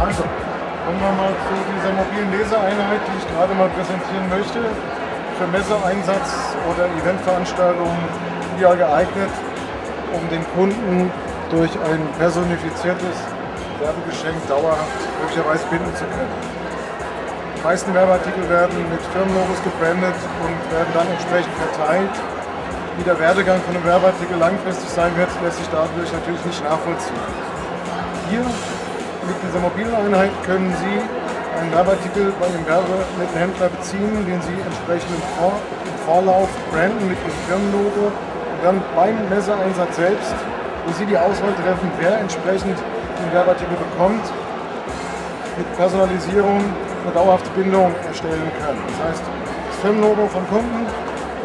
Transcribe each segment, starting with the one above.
Also, kommen wir mal zu dieser mobilen Leseeinheit, die ich gerade mal präsentieren möchte. Für Messeeinsatz oder Eventveranstaltungen ideal geeignet, um den Kunden durch ein personifiziertes Werbegeschenk dauerhaft möglicherweise binden zu können. Die meisten Werbeartikel werden mit Firmenlogos gebrandet und werden dann entsprechend verteilt. Wie der Werdegang von einem Werbeartikel langfristig sein wird, lässt sich dadurch natürlich nicht nachvollziehen. Hier mit dieser mobilen Einheit können Sie einen Werbeartikel bei Ihrem Werbemittelhändler beziehen, den Sie entsprechend im, Vor im Vorlauf branden mit Ihrem Firmenlogo und dann beim Messeeinsatz selbst, wo Sie die Auswahl treffen, wer entsprechend den Werbeartikel bekommt, mit Personalisierung eine dauerhafte Bindung erstellen können. Das heißt, das Firmenlogo vom Kunden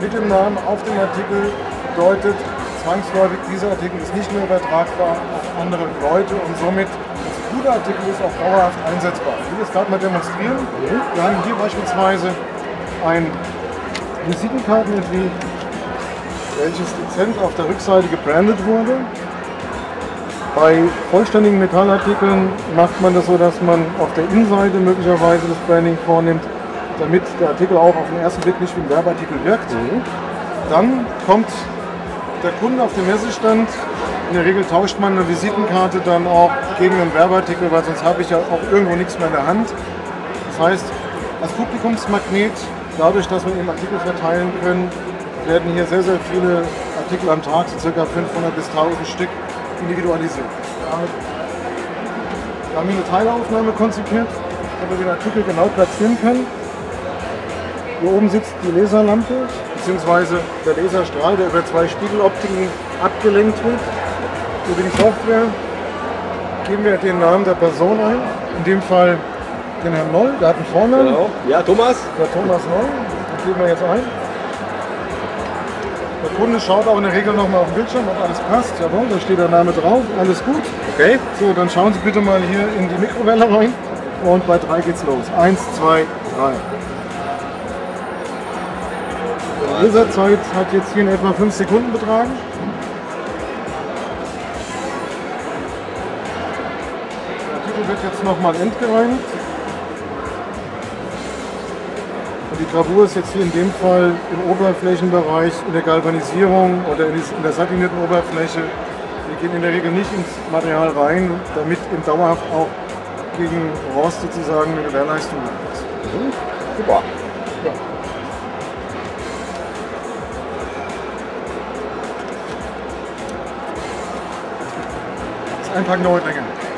mit dem Namen auf dem Artikel bedeutet zwangsläufig, dieser Artikel ist nicht mehr übertragbar auf andere Leute und somit ein guter Artikel ist auch dauerhaft einsetzbar. Ich will das gerade mal demonstrieren. Wir haben hier beispielsweise ein Visitenkartenetui, welches dezent auf der Rückseite gebrandet wurde. Bei vollständigen Metallartikeln macht man das so, dass man auf der Innenseite möglicherweise das Branding vornimmt, damit der Artikel auch auf den ersten Blick nicht wie ein Werbeartikel wirkt. Mhm. Dann kommt der Kunde auf den Messestand. In der Regel tauscht man eine Visitenkarte dann auch gegen einen Werbeartikel, weil sonst habe ich ja auch irgendwo nichts mehr in der Hand. Das heißt, als Publikumsmagnet, dadurch, dass wir eben Artikel verteilen können, werden hier sehr, sehr viele Artikel am Tag, so ca. 500 bis 1000 Stück, individualisiert. Wir haben hier eine Teilaufnahme konzipiert, wo wir den Artikel genau platzieren können. Hier oben sitzt die Laserlampe, beziehungsweise der Laserstrahl, der über zwei Spiegeloptiken abgelenkt wird. Über die Software geben wir den Namen der Person ein, in dem Fall den Herrn Noll, der hat einen Vornamen, Genau. Ja, Thomas? der Thomas Noll, den geben wir jetzt ein. Der Kunde schaut auch in der Regel nochmal auf den Bildschirm, ob alles passt. Jawohl, da steht der Name drauf, alles gut. Okay. So, dann schauen Sie bitte mal hier in die Mikrowelle rein und bei 3 geht's los. 1, 2, 3. Die Lesezeit hat jetzt hier in etwa 5 Sekunden betragen. Der Artikel wird jetzt nochmal entgereinigt. Und die Gravur ist jetzt hier in dem Fall im Oberflächenbereich in der Galvanisierung oder in der satinierten Oberfläche. Wir gehen in der Regel nicht ins Material rein, damit eben dauerhaft auch gegen Rost sozusagen eine Gewährleistung ist. Mhm. Super. Ja. einfach nur Nördlingen.